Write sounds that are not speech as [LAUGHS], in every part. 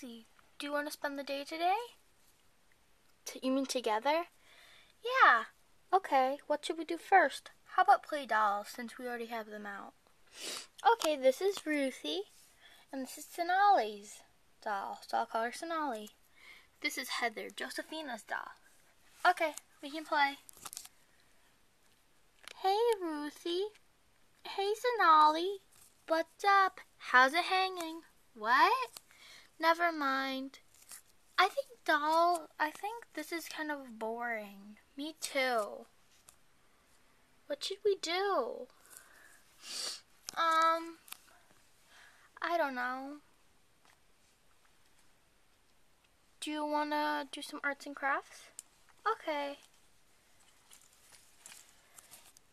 Do you want to spend the day today? T- you mean together? Yeah. Okay, what should we do first? How about play dolls since we already have them out? Okay, this is Ruthie, and this is Sonali's doll, so I'll call her Sonali. This is Heather, Josefina's doll. Okay, we can play. Hey, Ruthie. Hey, Sonali. What's up? How's it hanging? What? Never mind. I think doll, I think this is kind of boring. Me too. What should we do? Um, I don't know. Do you want to do some arts and crafts? Okay.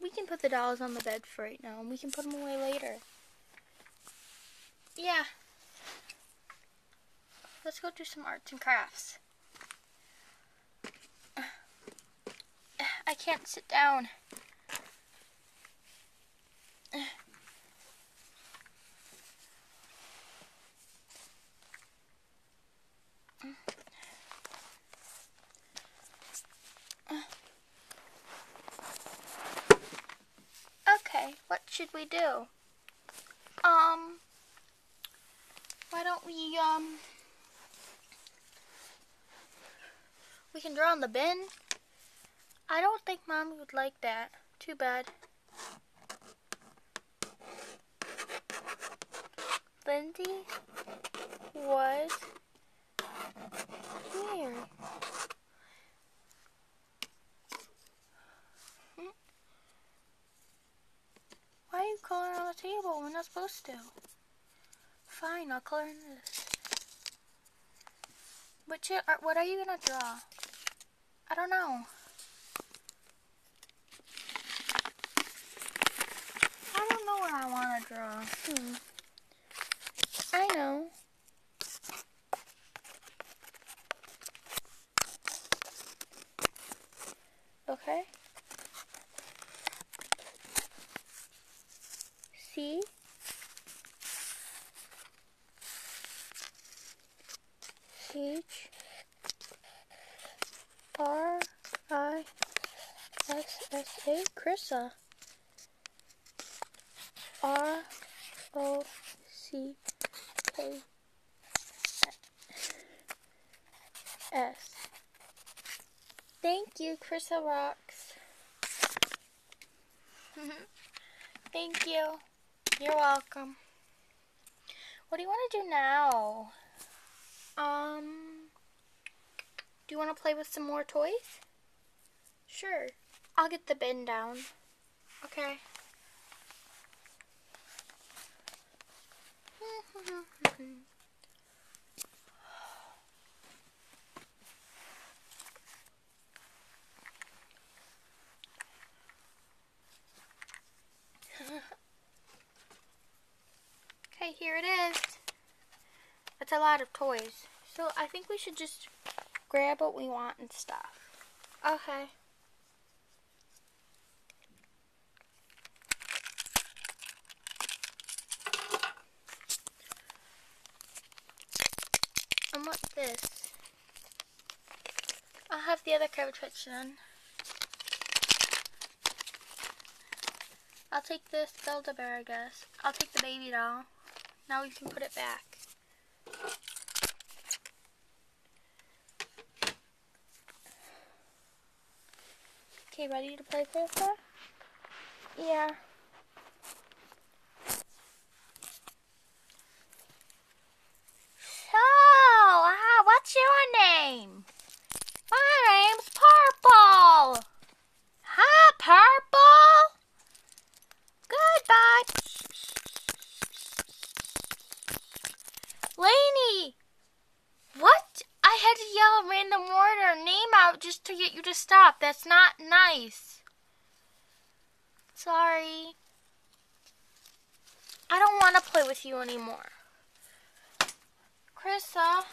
We can put the dolls on the bed for right now and we can put them away later. Yeah. Let's go do some arts and crafts. I can't sit down. Okay, what should we do? Um, why don't we, um, can draw on the bin? I don't think Mommy would like that. Too bad. Lindy was here. Why are you coloring on the table? We're not supposed to. Fine, I'll color in this. Which, what are you gonna draw? I don't know. I don't know what I want to draw. Hmm. I know. Okay. C. H. R. I. S. S. A. Chrissa. R. O. C. K. S. Thank you, Chrissa Rocks. [LAUGHS] Thank you. You're welcome. What do you want to do now? Um, want to play with some more toys? Sure. I'll get the bin down. Okay. [LAUGHS] okay, here it is. That's a lot of toys. So I think we should just grab what we want and stuff. Okay. And what's this? I'll have the other Cabbage Patch then. I'll take this Build-A-Bear, I guess. I'll take the baby doll. Now we can put it back. Okay, ready to play Chrissa? Yeah. So, ah, what's your name? My name's Purple. Hi, Purple. Goodbye. Lainey. What? I had to yell a random word or name out just to get you to stop. That's not nice. Sorry. I don't want to play with you anymore. Chrissa,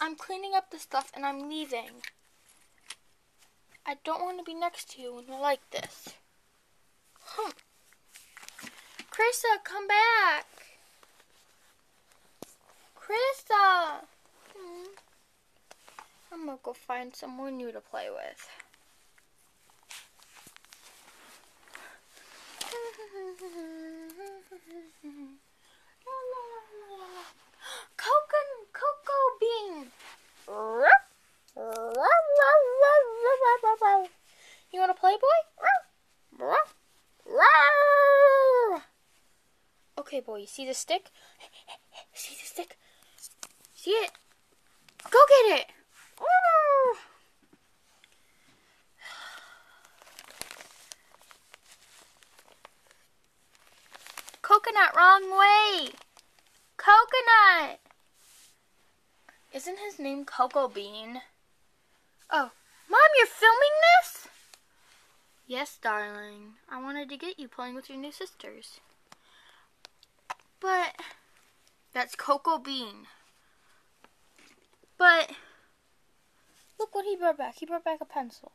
I'm cleaning up the stuff and I'm leaving. I don't want to be next to you when you're like this. Huh. Chrissa, come back. Chrissa. gonna go find someone new to play with. [LAUGHS] Coconut, cocoa bean. You want to play, boy? Okay, boy, you see the stick? See the stick? See it? Go get it! Coconut, wrong way! Coconut! Isn't his name Cocoa Bean? Oh, Mom, you're filming this? Yes, darling. I wanted to get you playing with your new sisters. But that's Cocoa Bean. But look what he brought back. He brought back a pencil.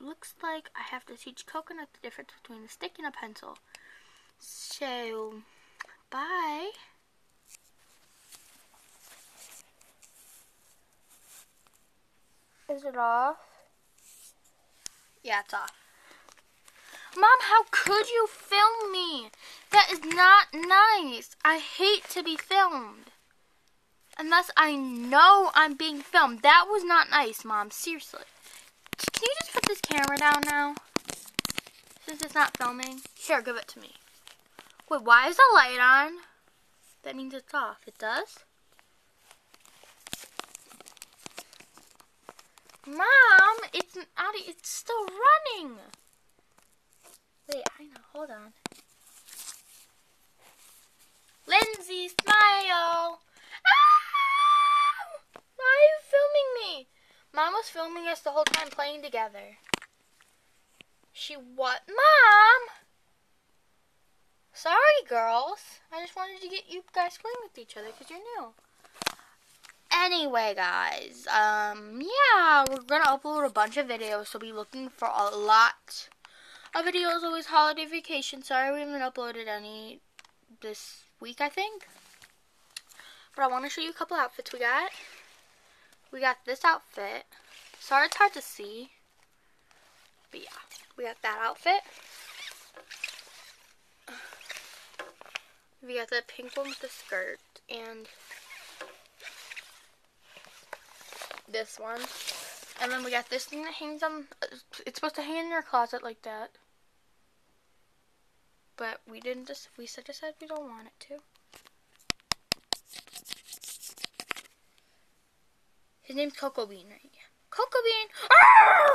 Looks like I have to teach Coconut the difference between a stick and a pencil. So, bye. Is it off? Yeah, it's off. Mom, how could you film me? That is not nice. I hate to be filmed. Unless I know I'm being filmed. That was not nice, Mom. Seriously. Can you just put this camera down now? Since it's not filming. Here, give it to me. Wait, why is the light on? That means it's off. It does? Mom, it's out. It's still running. Wait, I know. Hold on. Linsey, smile. Mom was filming us the whole time playing together. She what? Mom! Sorry, girls. I just wanted to get you guys playing with each other because you're new. Anyway, guys, um, yeah, we're gonna upload a bunch of videos, so be looking for a lot of videos. Always holiday vacation. Sorry, we haven't uploaded any this week, I think. But I want to show you a couple outfits we got. We got this outfit. Sorry, it's hard to see. But yeah, we got that outfit. We got the pink one with the skirt and this one. And then we got this thing that hangs on, it's supposed to hang in your closet like that. But we didn't just, we just said we don't want it to. His name's Cocoa Bean, right? Cocoa Bean! Arrgh!